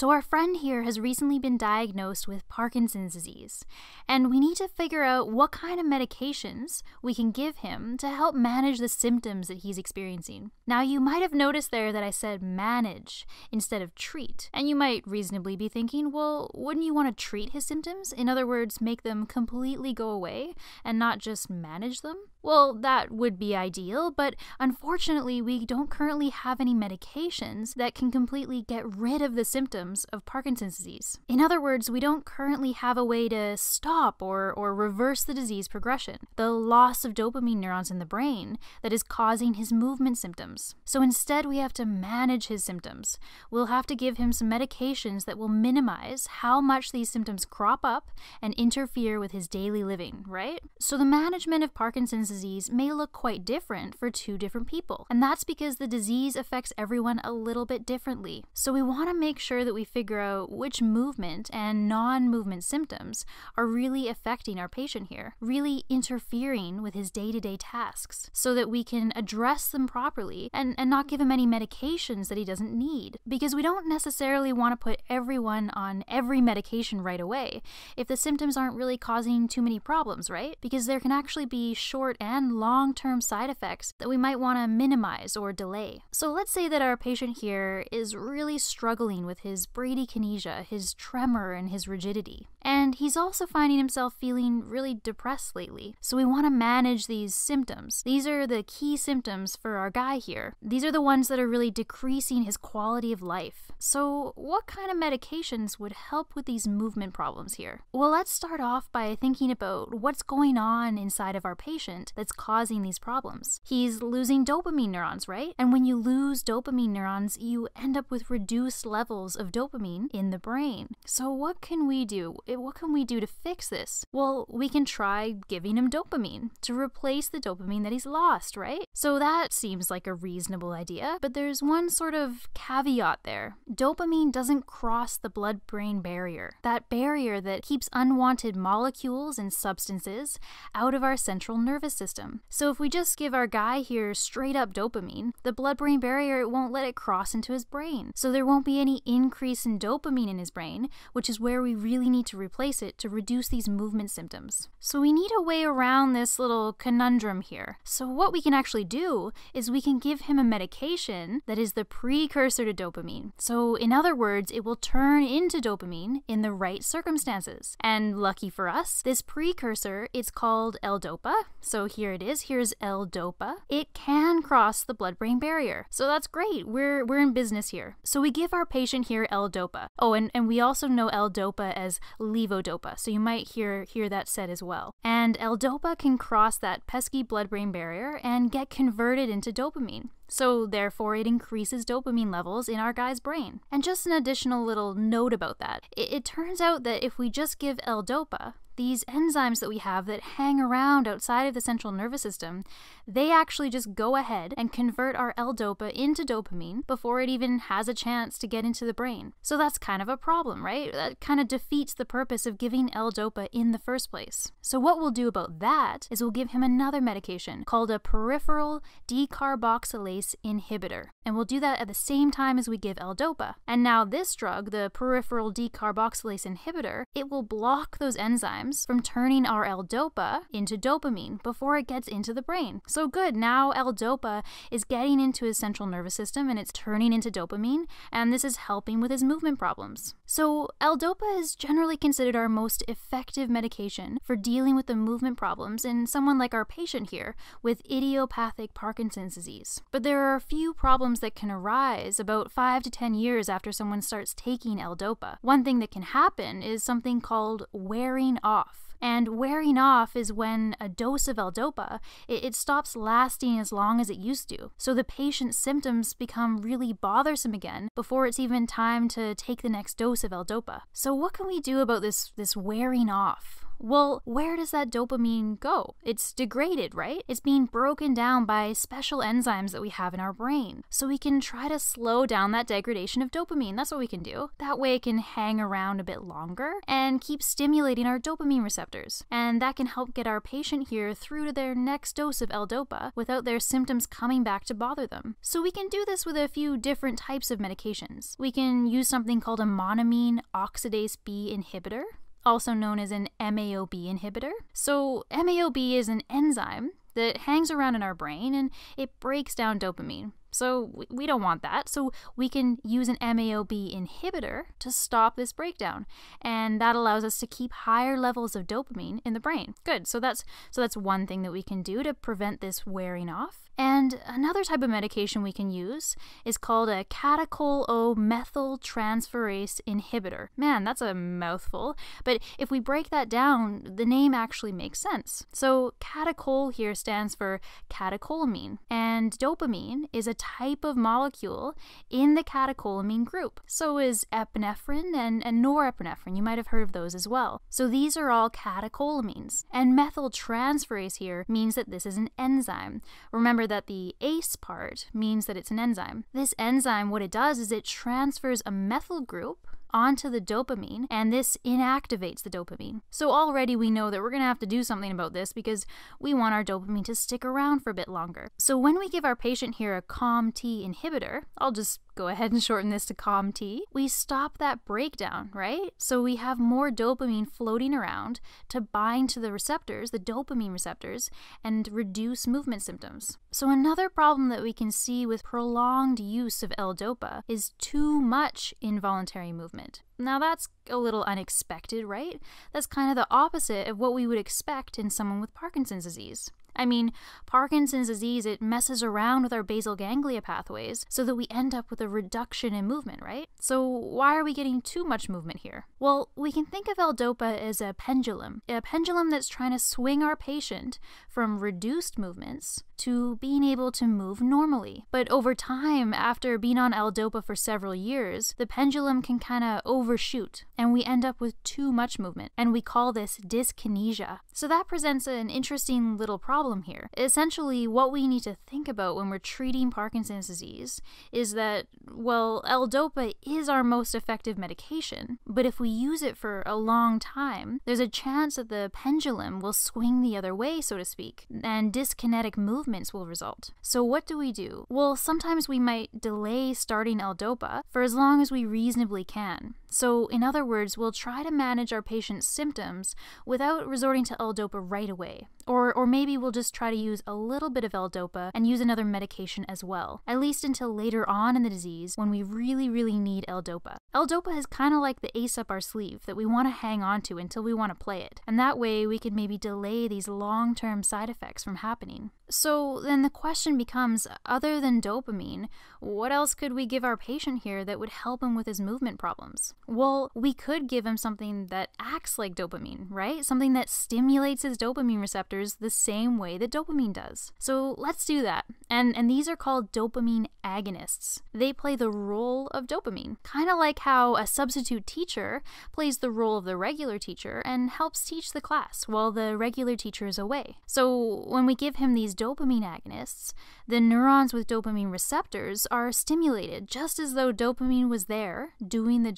So, our friend here has recently been diagnosed with Parkinson's disease, and we need to figure out what kind of medications we can give him to help manage the symptoms that he's experiencing. Now, you might have noticed there that I said manage instead of treat, and you might reasonably be thinking, well, wouldn't you want to treat his symptoms? In other words, make them completely go away and not just manage them? Well, that would be ideal, but unfortunately, we don't currently have any medications that can completely get rid of the symptoms of Parkinson's disease. In other words, we don't currently have a way to stop or, or reverse the disease progression, the loss of dopamine neurons in the brain that is causing his movement symptoms. So instead, we have to manage his symptoms. We'll have to give him some medications that will minimize how much these symptoms crop up and interfere with his daily living, right? So the management of Parkinson's disease may look quite different for two different people, and that's because the disease affects everyone a little bit differently. So we want to make sure that we figure out which movement and non movement symptoms are really affecting our patient here, really interfering with his day to day tasks, so that we can address them properly and, and not give him any medications that he doesn't need. Because we don't necessarily want to put everyone on every medication right away if the symptoms aren't really causing too many problems, right? Because there can actually be short and long term side effects that we might want to minimize or delay. So let's say that our patient here is really struggling with his bradykinesia, his tremor, and his rigidity. And he's also finding himself feeling really depressed lately. So we want to manage these symptoms. These are the key symptoms for our guy here. These are the ones that are really decreasing his quality of life. So, what kind of medications would help with these movement problems here? Well, let's start off by thinking about what's going on inside of our patient that's causing these problems. He's losing dopamine neurons, right? And when you lose dopamine neurons, you end up with reduced levels of dopamine in the brain. So, what can we do? What can we do to fix this? Well, we can try giving him dopamine to replace the dopamine that he's lost, right? So, that seems like a reasonable idea, but there's one sort of caveat there dopamine doesn't cross the blood brain barrier, that barrier that keeps unwanted molecules and substances out of our central nervous system. So if we just give our guy here straight up dopamine, the blood brain barrier won't let it cross into his brain. So there won't be any increase in dopamine in his brain, which is where we really need to replace it to reduce these movement symptoms. So we need a way around this little conundrum here. So what we can actually do is we can give him a medication that is the precursor to dopamine. So in other words, it will turn into dopamine in the right circumstances. And lucky for us, this precursor is called L-DOPA. So here it is. Here's L-DOPA. It can cross the blood-brain barrier. So that's great. We're we're in business here. So we give our patient here L-DOPA. Oh, and, and we also know L-DOPA as levodopa. So you might hear hear that said as well. And L-DOPA can cross that pesky blood-brain barrier and get converted into dopamine. So, therefore, it increases dopamine levels in our guy's brain. And just an additional little note about that it, it turns out that if we just give L dopa, these enzymes that we have that hang around outside of the central nervous system, they actually just go ahead and convert our L-DOPA into dopamine before it even has a chance to get into the brain. So that's kind of a problem, right? That kind of defeats the purpose of giving L-DOPA in the first place. So what we'll do about that is we'll give him another medication called a peripheral decarboxylase inhibitor. And we'll do that at the same time as we give L-DOPA. And now this drug, the peripheral decarboxylase inhibitor, it will block those enzymes from turning our L-DOPA into dopamine before it gets into the brain. So good, now L-DOPA is getting into his central nervous system and it's turning into dopamine, and this is helping with his movement problems. So L-DOPA is generally considered our most effective medication for dealing with the movement problems in someone like our patient here with idiopathic Parkinson's disease. But there are a few problems that can arise about 5 to 10 years after someone starts taking L-DOPA. One thing that can happen is something called wearing off off. And wearing off is when a dose of L-DOPA, it, it, stops lasting as long as it used to. So the patient's symptoms become really bothersome again before it's even time to take the next dose of L-DOPA. So what can we do about this, this wearing off? Well, where does that dopamine go? It's degraded, right? It's being broken down by special enzymes that we have in our brain. So we can try to slow down that degradation of dopamine. That's what we can do. That way it can hang around a bit longer and keep stimulating our dopamine receptors. And that can help get our patient here through to their next dose of L-Dopa without their symptoms coming back to bother them. So we can do this with a few different types of medications. We can use something called a monoamine oxidase B inhibitor, also known as an MAOB inhibitor. So, MAOB is an enzyme that hangs around in our brain and it breaks down dopamine. So we don't want that. So we can use an MAOB inhibitor to stop this breakdown. And that allows us to keep higher levels of dopamine in the brain. Good. So that's so that's one thing that we can do to prevent this wearing off. And another type of medication we can use is called a catechol O methyltransferase inhibitor. Man, that's a mouthful. But if we break that down, the name actually makes sense. So catechol here stands for catecholamine, and dopamine is a type of molecule in the catecholamine group. So is epinephrine and, and norepinephrine. You might have heard of those as well. So these are all catecholamines. And methyltransferase here means that this is an enzyme. Remember that the ase part means that it's an enzyme. This enzyme, what it does is it transfers a methyl group onto the dopamine, and this inactivates the dopamine. So already we know that we're going to have to do something about this because we want our dopamine to stick around for a bit longer. So when we give our patient here a COMT inhibitor, I'll just go ahead and shorten this to COMT, we stop that breakdown, right? So we have more dopamine floating around to bind to the receptors, the dopamine receptors, and reduce movement symptoms. So another problem that we can see with prolonged use of L-Dopa is too much involuntary movement. Now that's a little unexpected, right? That's kind of the opposite of what we would expect in someone with Parkinson's disease. I mean, Parkinson's disease, it messes around with our basal ganglia pathways so that we end up with a reduction in movement, right? So, why are we getting too much movement here? Well, we can think of L-Dopa as a pendulum, a pendulum that's trying to swing our patient from reduced movements to being able to move normally. But over time, after being on L-Dopa for several years, the pendulum can kind of overshoot and we end up with too much movement. And we call this dyskinesia. So that presents an interesting little problem here. Essentially, what we need to think about when we're treating Parkinson's disease is that, well, L-Dopa is our most effective medication, but if we use it for a long time, there's a chance that the pendulum will swing the other way, so to speak, and dyskinetic movements will result. So what do we do? Well, sometimes we might delay starting L-Dopa for as long as we reasonably can. So, in other words, we'll try to manage our patient's symptoms without resorting to L-Dopa right away. Or, or maybe we'll just try to use a little bit of L-Dopa and use another medication as well, at least until later on in the disease when we really, really need L-Dopa. L-Dopa is kind of like the ace up our sleeve that we want to hang on to until we want to play it, and that way we can maybe delay these long-term side effects from happening. So then the question becomes, other than dopamine, what else could we give our patient here that would help him with his movement problems? Well, we could give him something that acts like dopamine, right? Something that stimulates his dopamine receptors the same way that dopamine does. So let's do that. And and these are called dopamine agonists. They play the role of dopamine, kind of like how a substitute teacher plays the role of the regular teacher and helps teach the class while the regular teacher is away. So when we give him these dopamine agonists, the neurons with dopamine receptors are stimulated just as though dopamine was there doing the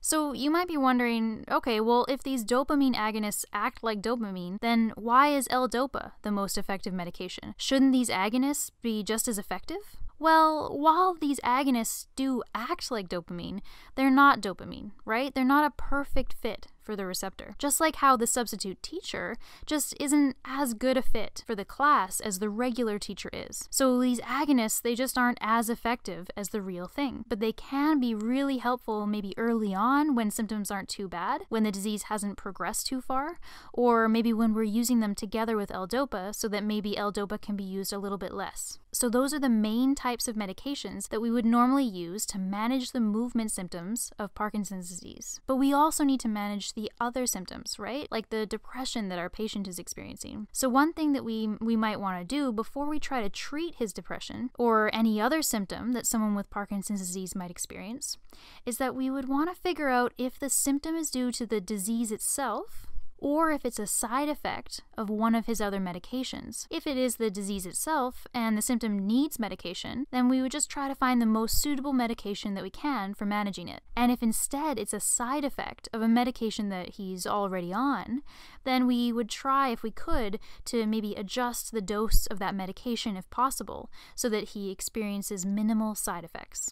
So you might be wondering okay, well, if these dopamine agonists act like dopamine, then why is L dopa the most effective medication? Shouldn't these agonists be just as effective? Well, while these agonists do act like dopamine, they're not dopamine, right? They're not a perfect fit for the receptor. Just like how the substitute teacher just isn't as good a fit for the class as the regular teacher is. So these agonists, they just aren't as effective as the real thing. But they can be really helpful maybe early on when symptoms aren't too bad, when the disease hasn't progressed too far, or maybe when we're using them together with L-Dopa so that maybe L-Dopa can be used a little bit less. So those are the main types of medications that we would normally use to manage the movement symptoms of Parkinson's disease. But we also need to manage the other symptoms, right? Like the depression that our patient is experiencing. So one thing that we we might want to do before we try to treat his depression or any other symptom that someone with Parkinson's disease might experience is that we would want to figure out if the symptom is due to the disease itself or if it's a side effect of one of his other medications. If it is the disease itself and the symptom needs medication, then we would just try to find the most suitable medication that we can for managing it. And if instead it's a side effect of a medication that he's already on, then we would try, if we could, to maybe adjust the dose of that medication if possible so that he experiences minimal side effects.